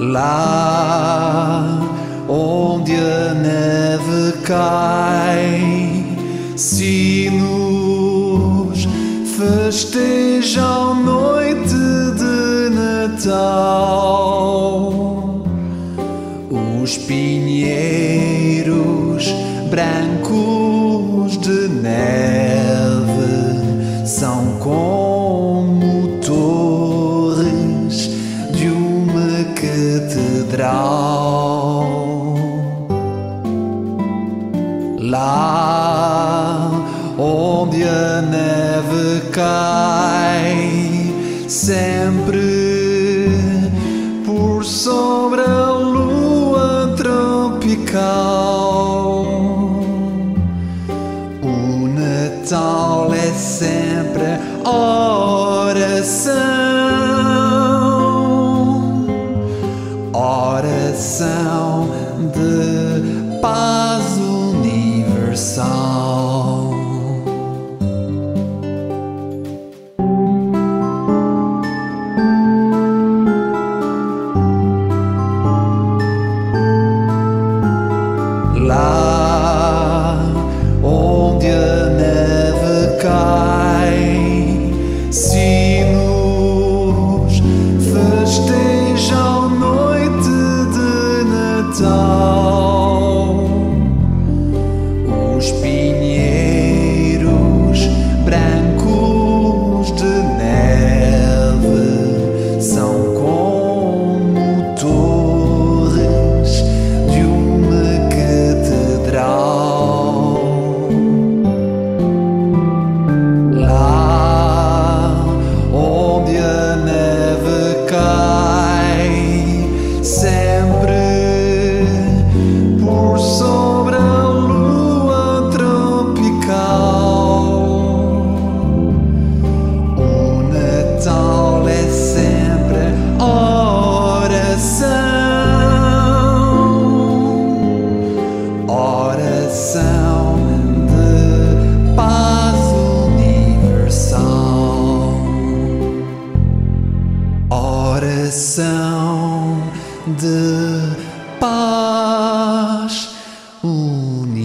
Lá onde a neve cai, sinos festejam noite de Natal. Os pinheiros brancos neve cai, sempre por sobre a lua tropical. O Natal é sempre oração, Lá oração de paz universal.